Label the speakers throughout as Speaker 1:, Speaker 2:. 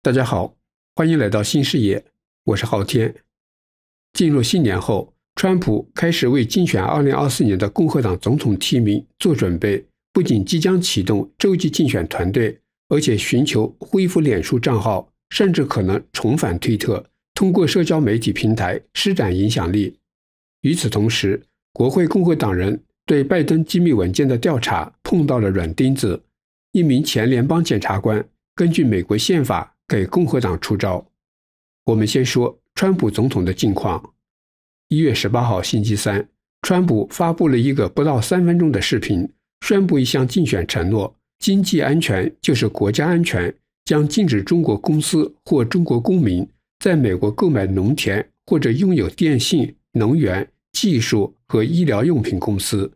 Speaker 1: 大家好，欢迎来到新视野，我是昊天。进入新年后，川普开始为竞选2024年的共和党总统提名做准备，不仅即将启动洲际竞选团队，而且寻求恢复脸书账号，甚至可能重返推特，通过社交媒体平台施展影响力。与此同时，国会共和党人对拜登机密文件的调查碰到了软钉子。一名前联邦检察官根据美国宪法给共和党出招。我们先说川普总统的近况。一月十八号星期三，川普发布了一个不到三分钟的视频，宣布一项竞选承诺：经济安全就是国家安全，将禁止中国公司或中国公民在美国购买农田或者拥有电信、能源、技术和医疗用品公司。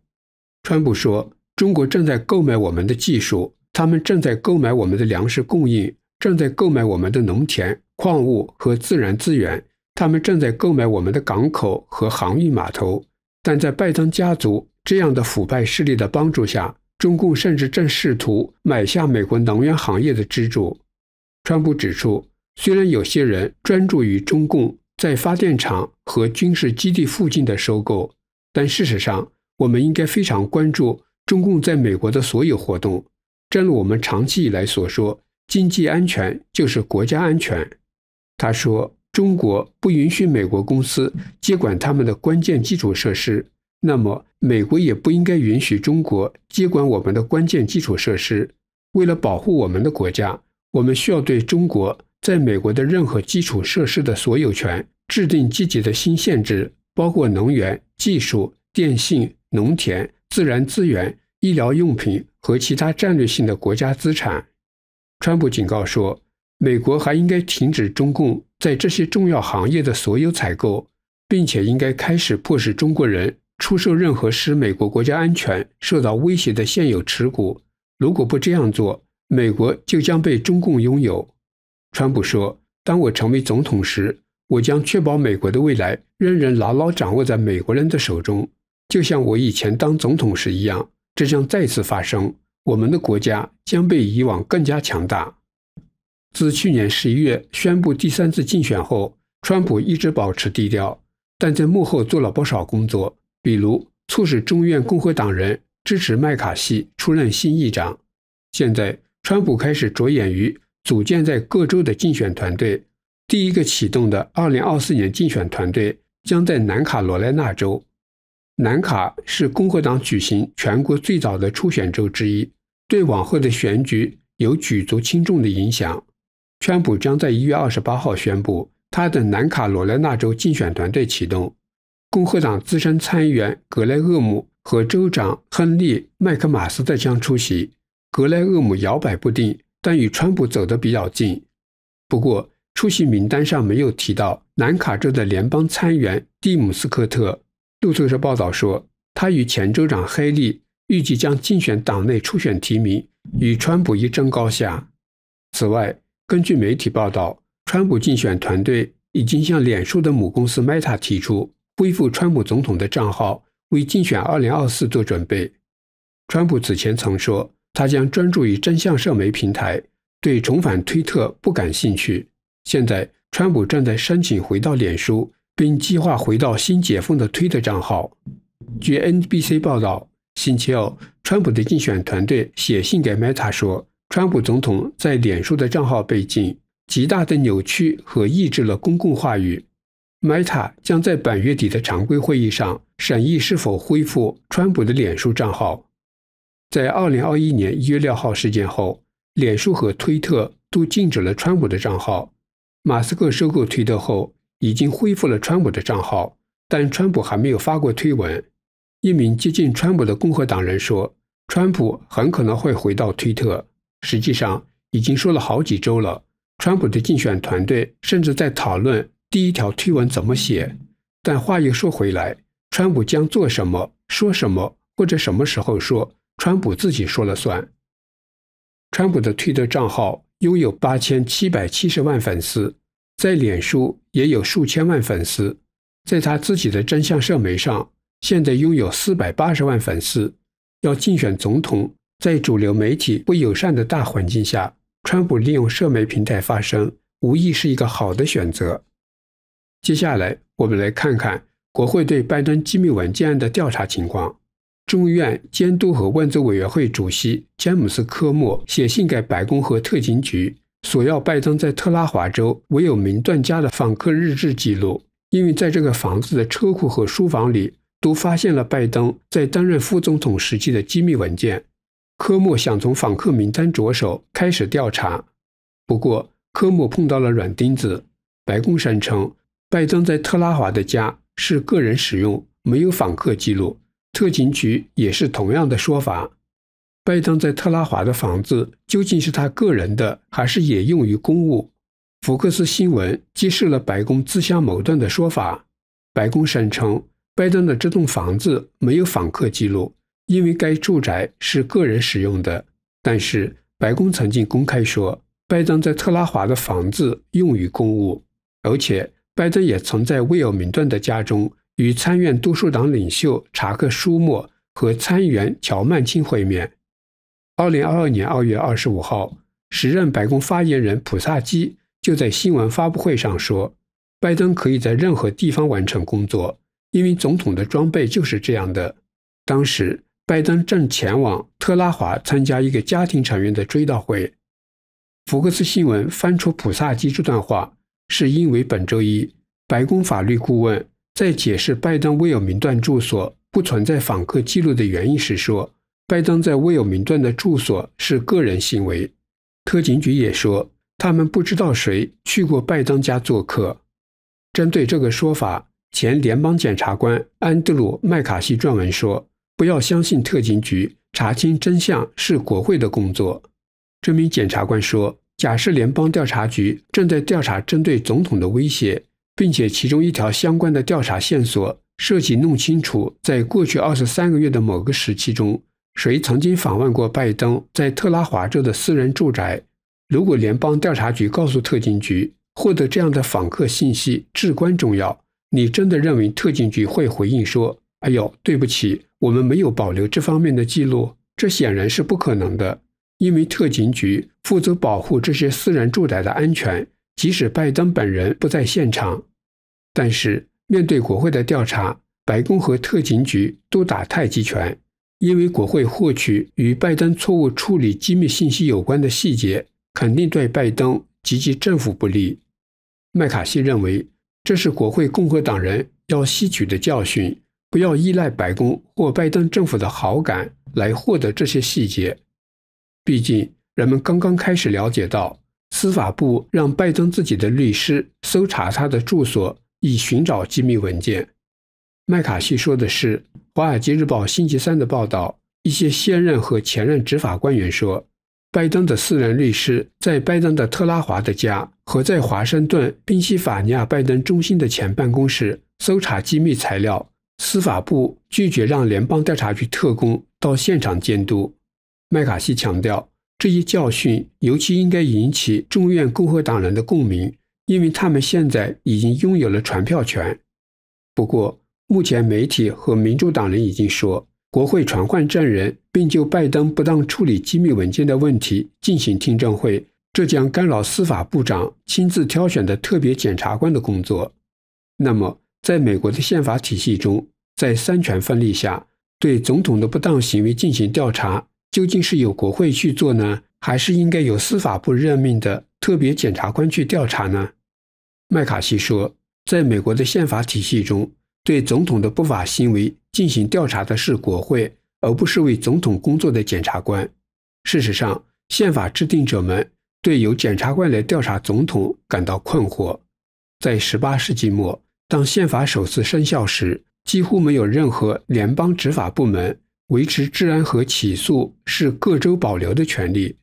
Speaker 1: 川普说：“中国正在购买我们的技术。”他们正在购买我们的粮食供应，正在购买我们的农田、矿物和自然资源。他们正在购买我们的港口和航运码头。但在拜登家族这样的腐败势力的帮助下，中共甚至正试图买下美国能源行业的支柱。川普指出，虽然有些人专注于中共在发电厂和军事基地附近的收购，但事实上，我们应该非常关注中共在美国的所有活动。正如我们长期以来所说，经济安全就是国家安全。他说，中国不允许美国公司接管他们的关键基础设施，那么美国也不应该允许中国接管我们的关键基础设施。为了保护我们的国家，我们需要对中国在美国的任何基础设施的所有权制定积极的新限制，包括能源、技术、电信、农田、自然资源。医疗用品和其他战略性的国家资产，川普警告说，美国还应该停止中共在这些重要行业的所有采购，并且应该开始迫使中国人出售任何使美国国家安全受到威胁的现有持股。如果不这样做，美国就将被中共拥有。川普说：“当我成为总统时，我将确保美国的未来仍然牢牢掌握在美国人的手中，就像我以前当总统时一样。”这将再次发生，我们的国家将被以往更加强大。自去年十一月宣布第三次竞选后，川普一直保持低调，但在幕后做了不少工作，比如促使众院共和党人支持麦卡锡出任新议长。现在，川普开始着眼于组建在各州的竞选团队。第一个启动的2024年竞选团队将在南卡罗来纳州。南卡是共和党举行全国最早的初选州之一，对往后的选举有举足轻重的影响。川普将在一月二十八号宣布他的南卡罗来纳州竞选团队启动。共和党资深参议员格莱厄姆和州长亨利·麦克马斯特将出席。格莱厄姆摇摆不定，但与川普走得比较近。不过，出席名单上没有提到南卡州的联邦参议员蒂姆·斯科特。路透社报道说，他与前州长黑利预计将竞选党内初选提名，与川普一争高下。此外，根据媒体报道，川普竞选团队已经向脸书的母公司 Meta 提出恢复川普总统的账号，为竞选2024做准备。川普此前曾说，他将专注于真相社媒平台，对重返推特不感兴趣。现在，川普正在申请回到脸书。并计划回到新解封的推特账号。据 NBC 报道，星期二，川普的竞选团队写信给 Meta 说，川普总统在脸书的账号被禁，极大地扭曲和抑制了公共话语。Meta 将在本月底的常规会议上审议是否恢复川普的脸书账号。在2021年1月6号事件后，脸书和推特都禁止了川普的账号。马斯克收购推特后。已经恢复了川普的账号，但川普还没有发过推文。一名接近川普的共和党人说：“川普很可能会回到推特。”实际上，已经说了好几周了。川普的竞选团队甚至在讨论第一条推文怎么写。但话又说回来，川普将做什么、说什么，或者什么时候说，川普自己说了算。川普的推特账号拥有八千七百七十万粉丝。在脸书也有数千万粉丝，在他自己的真相社媒上，现在拥有四百八十万粉丝。要竞选总统，在主流媒体不友善的大环境下，川普利用社媒平台发声，无疑是一个好的选择。接下来，我们来看看国会对拜登机密文件案的调查情况。众议院监督和问责委员会主席詹姆斯·科莫写信给白宫和特勤局，索要拜登在特拉华州唯有明顿家的访客日志记录，因为在这个房子的车库和书房里都发现了拜登在担任副总统时期的机密文件。科莫想从访客名单着手开始调查，不过科莫碰到了软钉子。白宫声称，拜登在特拉华的家是个人使用，没有访客记录。特勤局也是同样的说法。拜登在特拉华的房子究竟是他个人的，还是也用于公务？福克斯新闻揭示了白宫自相矛盾的说法。白宫声称，拜登的这栋房子没有访客记录，因为该住宅是个人使用的。但是，白宫曾经公开说，拜登在特拉华的房子用于公务，而且拜登也曾在威尔明顿的家中。与参院多数党领袖查克·舒默和参议员乔·曼青会面。二零二二年二月二十五号，时任白宫发言人普萨基就在新闻发布会上说：“拜登可以在任何地方完成工作，因为总统的装备就是这样的。”当时，拜登正前往特拉华参加一个家庭成员的追悼会。福克斯新闻翻出普萨基这段话，是因为本周一，白宫法律顾问。在解释拜登威尔明顿住所不存在访客记录的原因时说，拜登在威尔明顿的住所是个人行为。特警局也说，他们不知道谁去过拜登家做客。针对这个说法，前联邦检察官安德鲁·麦卡锡撰文说：“不要相信特警局，查清真相是国会的工作。”这名检察官说：“假设联邦调查局正在调查针对总统的威胁。”并且其中一条相关的调查线索涉及弄清楚，在过去二十三个月的某个时期中，谁曾经访问过拜登在特拉华州的私人住宅。如果联邦调查局告诉特警局，获得这样的访客信息至关重要，你真的认为特警局会回应说：“哎呦，对不起，我们没有保留这方面的记录？”这显然是不可能的，因为特警局负责保护这些私人住宅的安全。即使拜登本人不在现场，但是面对国会的调查，白宫和特警局都打太极拳，因为国会获取与拜登错误处理机密信息有关的细节，肯定对拜登及其政府不利。麦卡锡认为，这是国会共和党人要吸取的教训，不要依赖白宫或拜登政府的好感来获得这些细节。毕竟，人们刚刚开始了解到。司法部让拜登自己的律师搜查他的住所，以寻找机密文件。麦卡锡说的是《华尔街日报》星期三的报道。一些现任和前任执法官员说，拜登的私人律师在拜登的特拉华的家和在华盛顿宾夕法尼亚拜登中心的前办公室搜查机密材料。司法部拒绝让联邦调查局特工到现场监督。麦卡锡强调。这一教训尤其应该引起众院共和党人的共鸣，因为他们现在已经拥有了传票权。不过，目前媒体和民主党人已经说，国会传唤证人，并就拜登不当处理机密文件的问题进行听证会，这将干扰司法部长亲自挑选的特别检察官的工作。那么，在美国的宪法体系中，在三权分立下，对总统的不当行为进行调查。究竟是由国会去做呢，还是应该由司法部任命的特别检察官去调查呢？麦卡锡说，在美国的宪法体系中，对总统的不法行为进行调查的是国会，而不是为总统工作的检察官。事实上，宪法制定者们对由检察官来调查总统感到困惑。在18世纪末，当宪法首次生效时，几乎没有任何联邦执法部门。维持治安和起诉是各州保留的权利。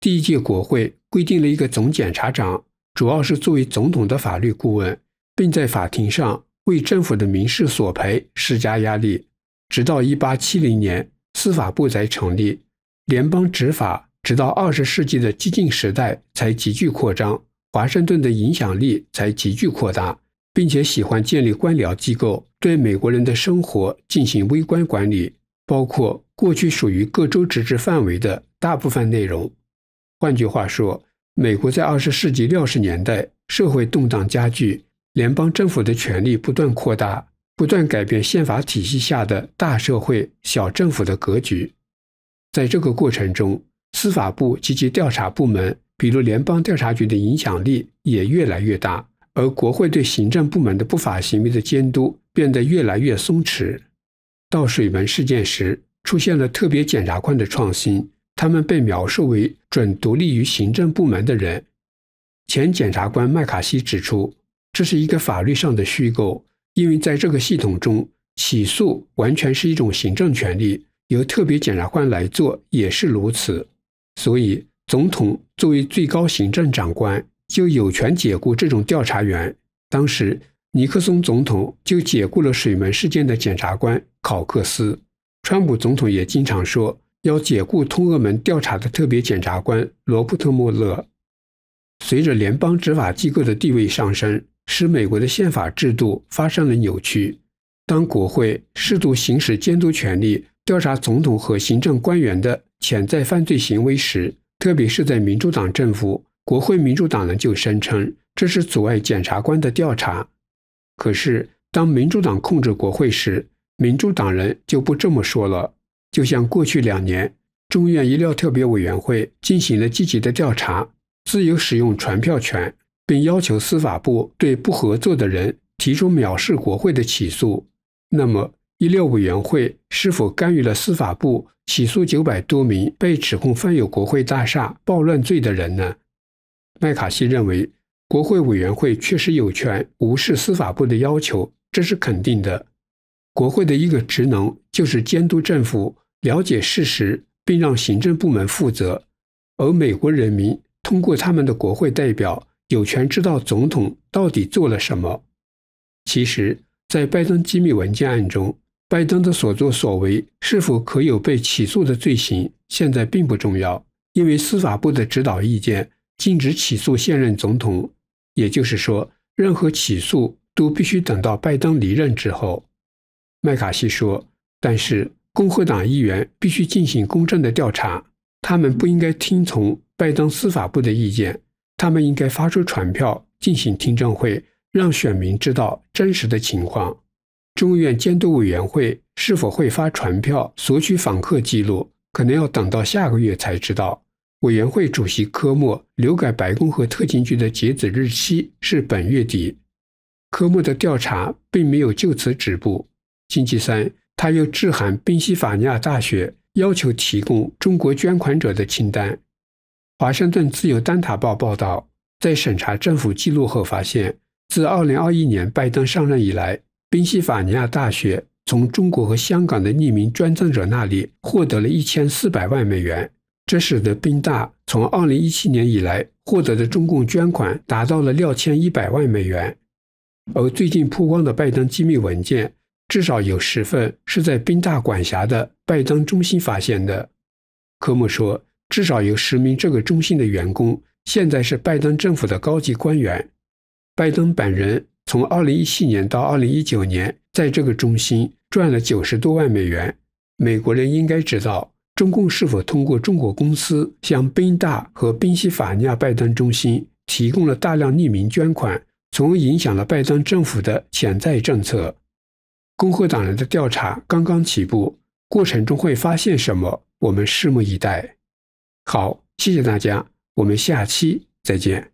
Speaker 1: 第一届国会规定了一个总检察长，主要是作为总统的法律顾问，并在法庭上为政府的民事索赔施加压力。直到1870年，司法部才成立。联邦执法直到20世纪的激进时代才急剧扩张，华盛顿的影响力才急剧扩大，并且喜欢建立官僚机构，对美国人的生活进行微观管理。包括过去属于各州职治范围的大部分内容，《换句话说，美国在二十世纪六十年代社会动荡加剧，联邦政府的权力不断扩大，不断改变宪法体系下的大社会小政府的格局。在这个过程中，司法部及其调查部门，比如联邦调查局的影响力也越来越大，而国会对行政部门的不法行为的监督变得越来越松弛。到水门事件时，出现了特别检察官的创新，他们被描述为准独立于行政部门的人。前检察官麦卡锡指出，这是一个法律上的虚构，因为在这个系统中，起诉完全是一种行政权利，由特别检察官来做也是如此。所以，总统作为最高行政长官，就有权解雇这种调查员。当时，尼克松总统就解雇了水门事件的检察官考克斯。川普总统也经常说要解雇通俄门调查的特别检察官罗伯特·莫勒。随着联邦执法机构的地位上升，使美国的宪法制度发生了扭曲。当国会试图行使监督权力，调查总统和行政官员的潜在犯罪行为时，特别是在民主党政府，国会民主党人就声称这是阻碍检察官的调查。可是，当民主党控制国会时，民主党人就不这么说了，就像过去两年，众院医疗特别委员会进行了积极的调查，自由使用传票权，并要求司法部对不合作的人提出藐视国会的起诉。那么，医疗委员会是否干预了司法部起诉九百多名被指控犯有国会大厦暴乱罪的人呢？麦卡锡认为，国会委员会确实有权无视司法部的要求，这是肯定的。国会的一个职能就是监督政府、了解事实，并让行政部门负责。而美国人民通过他们的国会代表，有权知道总统到底做了什么。其实，在拜登机密文件案中，拜登的所作所为是否可有被起诉的罪行，现在并不重要，因为司法部的指导意见禁止起诉现任总统。也就是说，任何起诉都必须等到拜登离任之后。麦卡锡说：“但是共和党议员必须进行公正的调查，他们不应该听从拜登司法部的意见，他们应该发出传票进行听证会，让选民知道真实的情况。众议院监督委员会是否会发传票索取访客记录，可能要等到下个月才知道。委员会主席科莫留给白宫和特勤局的截止日期是本月底。科莫的调查并没有就此止步。”星期三，他又致函宾夕法尼亚大学，要求提供中国捐款者的清单。华盛顿自由单塔报报道，在审查政府记录后发现，自2021年拜登上任以来，宾夕法尼亚大学从中国和香港的匿名捐赠者那里获得了一千四百万美元，这使得宾大从2017年以来获得的中共捐款达到了六千一百万美元。而最近曝光的拜登机密文件。至少有十份是在宾大管辖的拜登中心发现的。科莫说，至少有十名这个中心的员工现在是拜登政府的高级官员。拜登本人从2017年到2019年在这个中心赚了九十多万美元。美国人应该知道，中共是否通过中国公司向宾大和宾夕法尼亚拜登中心提供了大量匿名捐款，从而影响了拜登政府的潜在政策。共和党人的调查刚刚起步，过程中会发现什么？我们拭目以待。好，谢谢大家，我们下期再见。